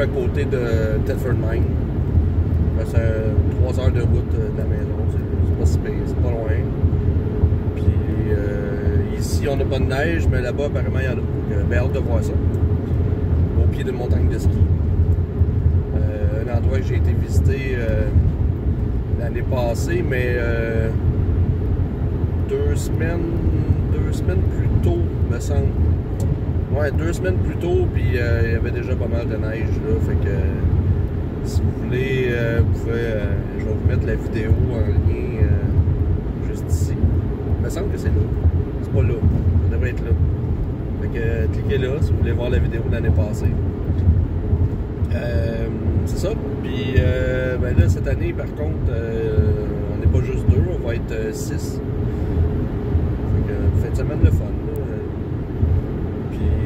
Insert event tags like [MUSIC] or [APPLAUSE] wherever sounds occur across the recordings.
à côté de Thetford Mine. C'est 3 heures de route euh, de la maison. C'est pas c'est pas loin. Puis euh, ici, on n'a pas de neige, mais là-bas, apparemment, il y en a. Donc, bien hâte de voir ça. Au pied d'une montagne de ski. Euh, un endroit que j'ai été visiter l'année passée, mais deux semaines, deux semaines plus tôt, me semble. Ouais, deux semaines plus tôt, puis euh, il y avait déjà pas mal de neige là. Fait que si vous voulez, euh, vous pouvez. Euh, je vais vous mettre la vidéo en lien juste ici. Il me semble que c'est là. C'est pas là. Ça devrait être là. Fait que cliquez là si vous voulez voir la vidéo de l'année passée. c'est ça. Puis ben là, cette année, par contre, on n'est pas juste deux, on va être six. Fait que fin de semaine le fun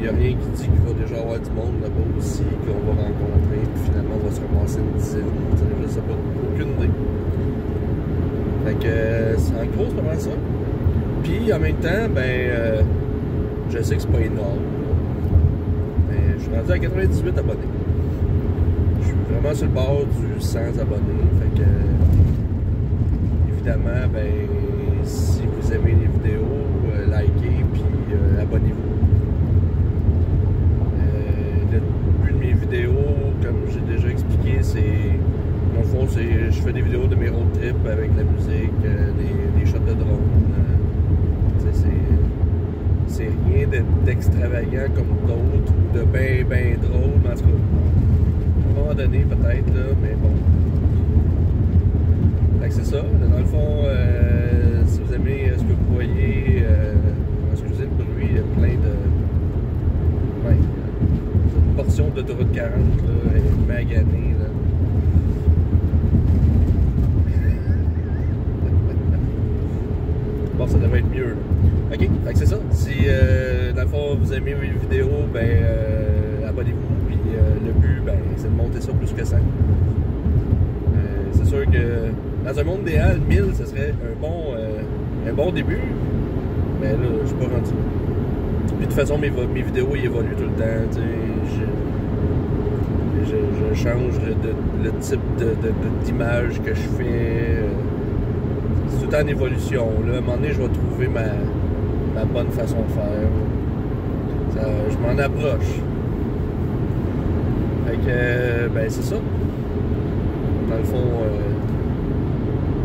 il n'y a rien qui qu'il va déjà avoir du monde là-bas aussi, qu'on va rencontrer, puis finalement on va se ramasser une dizaine. Je sais pas, aucune idée. Fait que, euh, en gros, c'est pas ça. Puis en même temps, ben, euh, je sais que c'est pas énorme. Mais je suis rendu à 98 abonnés. Je suis vraiment sur le bord du 100 abonnés. Évidemment, ben, si vous aimez les vidéos, euh, likez, puis abonnez-vous comme j'ai déjà expliqué, c'est. Dans fond, c'est. Je fais des vidéos de mes road trips avec la musique, euh, des, shots de drone. Euh, c'est rien d'extravagant comme d'autres ou de bien, bien drôle. Mais en tout cas, à un moment donné, peut-être, mais bon. Fait que c'est ça. Dans le fond, euh, si vous aimez ce que vous voyez, excusez le bruit, il y a plein de. Ouais, portion d'autoroute 40 là, est maganée. [LAUGHS] Bon, ça devrait être mieux. Ok, c'est ça. Si euh, dans vous aimez mes vidéos, ben euh, abonnez-vous. Puis euh, le but, ben, c'est de monter ça plus que ça. Euh, c'est sûr que dans un monde idéal, 1000, ce serait un bon, un bon début. Mais là, je suis pas rendu de toute façon, mes, vidéos évoluent tout le temps. Je, change le type d'image que je fais. C'est tout en évolution. Là. À un moment donné, je vais trouver ma, bonne façon de faire. je m'en approche. Fait que, ben, c'est ça. Dans le fond, euh,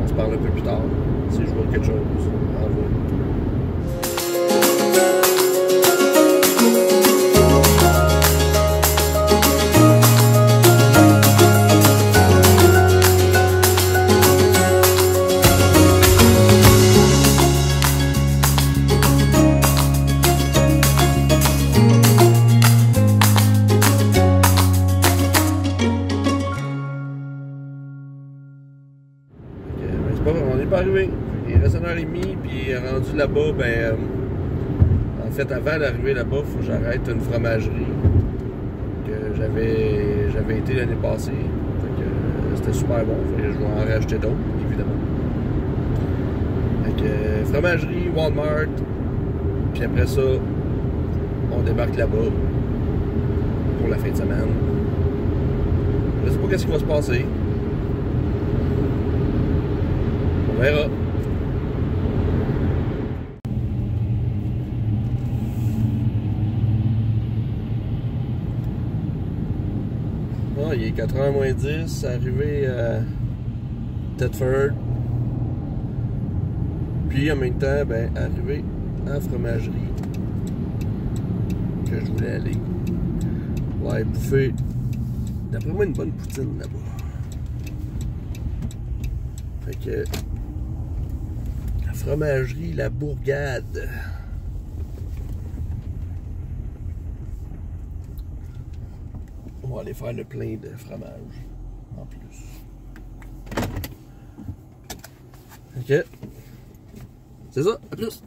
on se parle un peu plus tard. Si je vois quelque chose, envoie. arrivé. Là-bas, ben. Euh, en fait, avant d'arriver là-bas, faut que j'arrête une fromagerie que j'avais été l'année passée. Euh, c'était super bon. je vais en racheter d'autres, évidemment. Fait euh, fromagerie, Walmart, puis après ça, on débarque là-bas pour la fin de semaine. Je sais pas qu'est-ce qui va se passer. On verra. Il est 4h moins 10, arrivé à Thetford. Puis en même temps, ben, arrivé à la fromagerie que je voulais aller. Ouais, bouffer. D'après moi, une bonne poutine là-bas. Fait que Fromagerie La Bourgade. On va aller faire le plein de fromage en plus. Ok? C'est ça, à plus.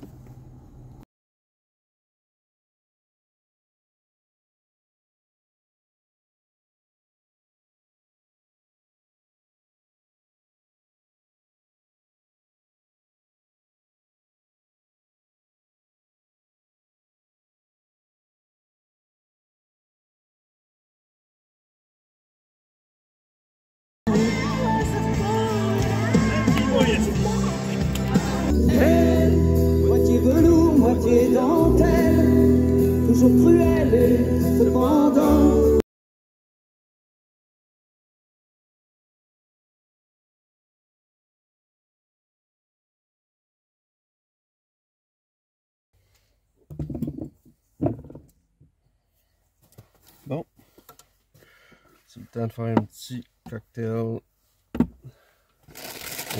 C'est le temps de faire un petit cocktail au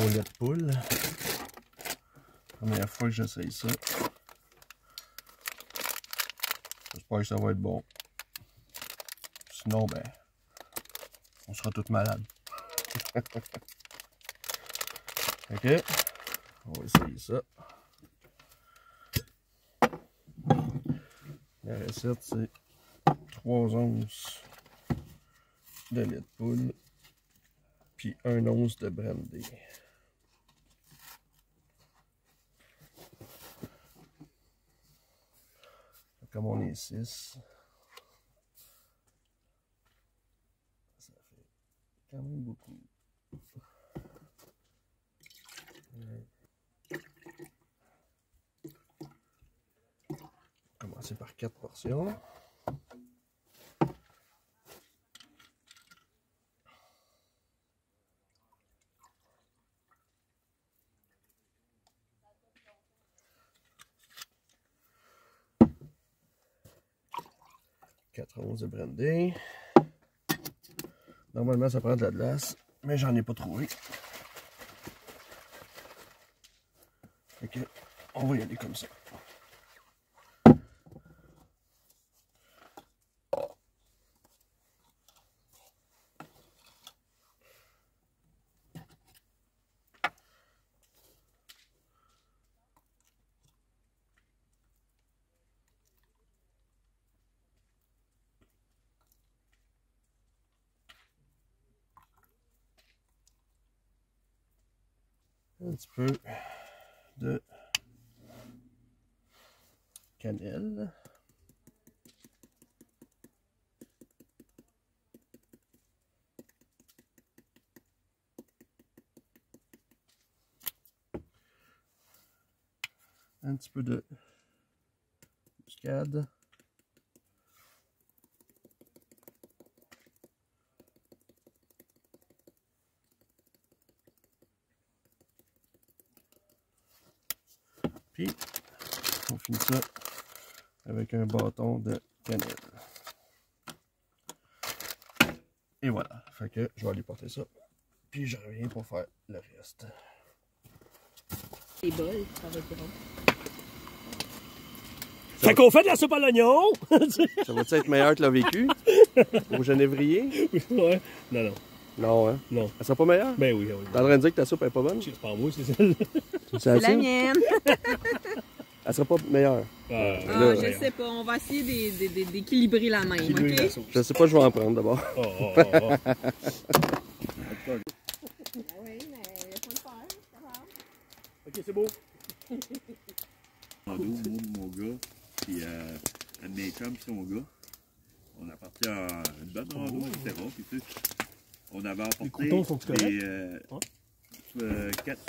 lait de poule. Première fois que j'essaye ça. J'espère que ça va être bon. Sinon, ben, on sera tous malades. [LAUGHS] ok, on va essayer ça. La recette, c'est 3 onces de lait de poule, puis 1 once de brandy. Comme on est 6, ça fait quand même beaucoup. On va commencer par 4 portions. Quatre onces de brandy. Normalement, ça prend de la glace, mais j'en ai pas trouvé. Ok, on va y aller comme ça. Un petit peu de cannelle. Un petit peu de muscade. Puis, on finit ça avec un bâton de cannelle. Et voilà. Fait que je vais aller porter ça. Puis je reviens pour faire le reste. Les bols, ça va être bon. Fait qu'on fait de la soupe à l'oignon! [LAUGHS] Ça va être meilleur que le vécu? [LAUGHS] Au genévrier? ouais. Non, non. Non, hein? Non. Elle sera pas meilleure? Ben oui, oui. T'es en train de dire que ta soupe est pas bonne? C'est pas moi, c'est celle. C'est La mienne. [LAUGHS] Elle sera pas meilleure. Ah, Ah, Là, je sais pas, on va essayer d'é- d'é- d'é- d'équilibrer la la ok? Je sais pas, je vais en prendre d'abord. Oh, oh, oh, oh. Oui, mais il faut le faire, Ok, c'est beau. Rando, moi, mon gars, puis euh, un de mes chums, puis son gars. On a parti en une bonne rando, etc. Puis, tu sais, on avait apporté des euh, euh, quatre.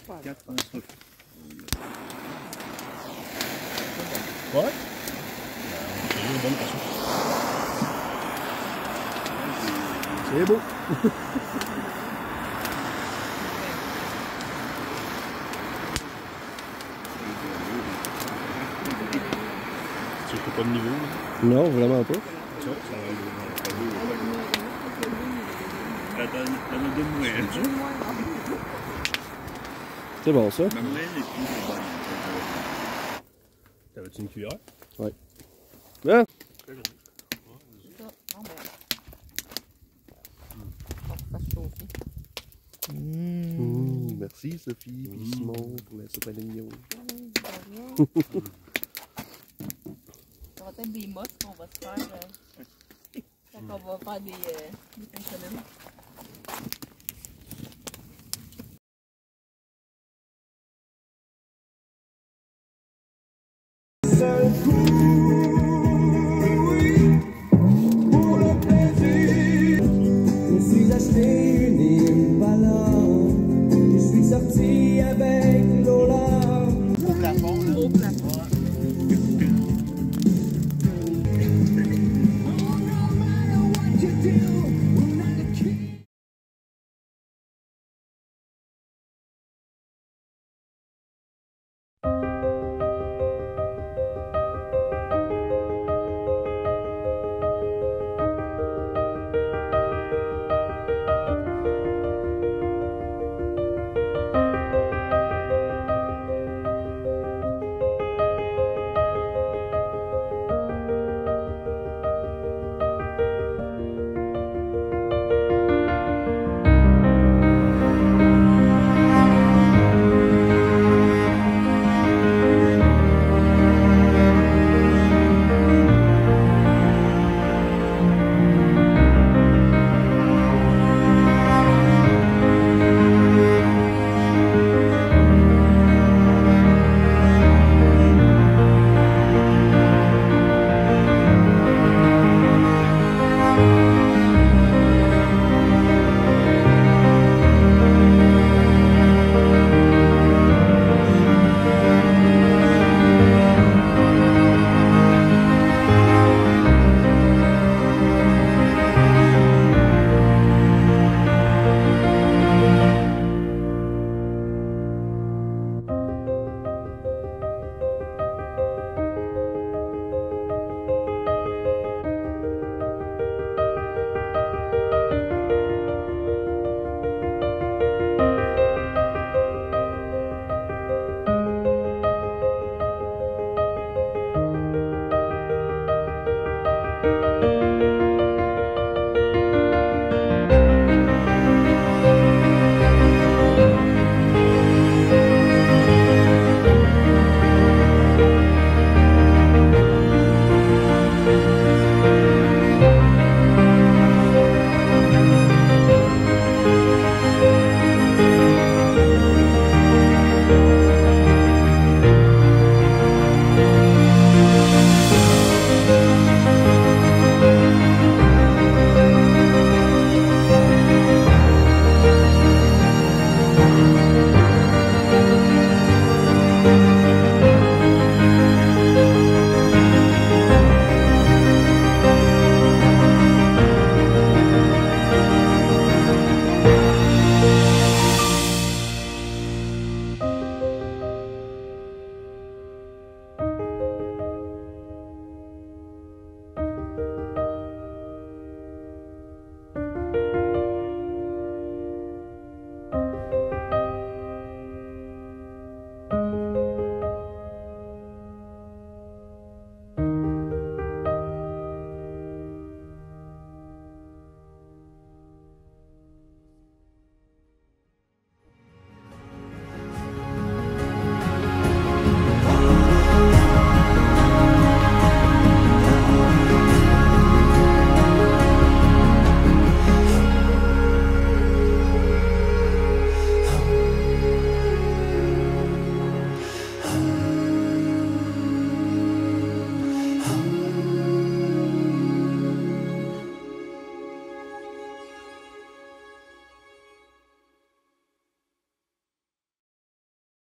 Ouais? C'est une bonne façon. C'est beau. Tu fais pas de niveau, là? Non, vraiment donne moins. C'est bon ça? Ma moyenne est plus bonne. T'avais-tu une cuillère? Hein? Mmh, merci Sophie, puis Simon pour la soupe à l'oignon. Ça va être des mosses qu'on va se faire euh, quand on va faire des, euh, des fins de semaine. Jesus.